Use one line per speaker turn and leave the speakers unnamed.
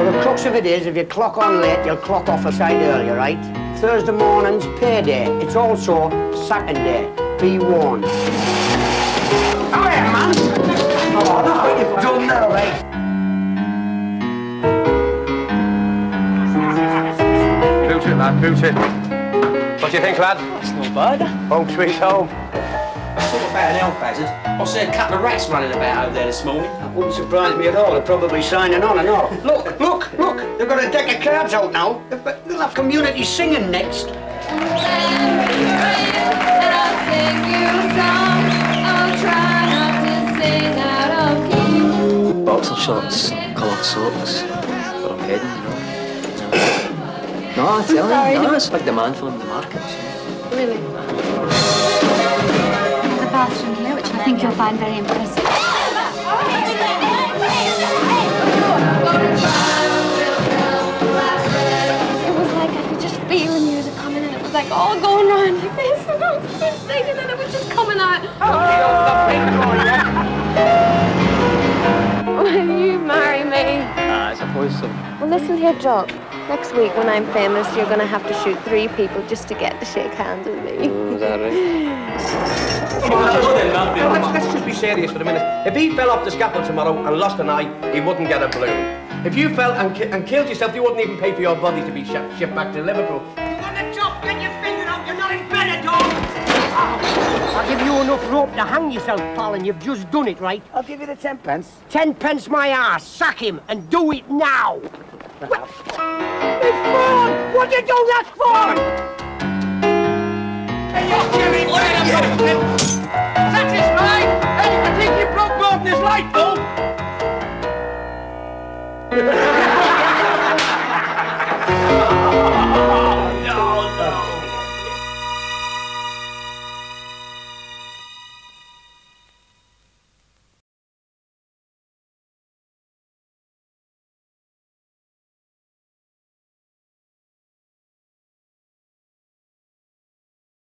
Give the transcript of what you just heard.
Well, the crux of it is, if you clock on late, you'll clock off a side earlier, right? Thursday morning's payday. It's also Saturday. Be warned. Oh, yeah, man! Oh, that's what you've done now, right?
Boot it, lad, boot it. What do you think, lad?
That's not bad.
Home sweet home.
Talk about an elf hazard. I see a couple of rats running about over there this morning.
That wouldn't surprise me at all. They're probably signing on and all. Look, look, look! They've got a deck of cards out now. They've got- They'll have community singing next.
Boxer shorts, coloured socks, for a heading, you know. No, I tell you, no, it's a big demand for them in the markets.
Really? The bathroom here, which I think you'll find very impressive. All going round like this and I was just singing and it was just coming out. Will you marry me?
Ah, I suppose so.
Well, listen here, Jock. Next week, when I'm famous, you're going to have to shoot three people just to get to shake hands with me.
Oh, is that right?
Now, let's, let's just be serious for a minute. If he fell off the scaffold tomorrow and lost an eye, he wouldn't get a balloon. If you fell and, ki- and killed yourself, you wouldn't even pay for your body to be shipped, shipped back to Liverpool.
I'll give you enough rope to hang yourself, pal, and you've just done it, right?
I'll give you the ten pence.
Ten pence, my ass. Sack him and do it now. well, it's fun. What you do that for?
Hey, you're killing me. Satisfied? And you can think you broke both this light bulb?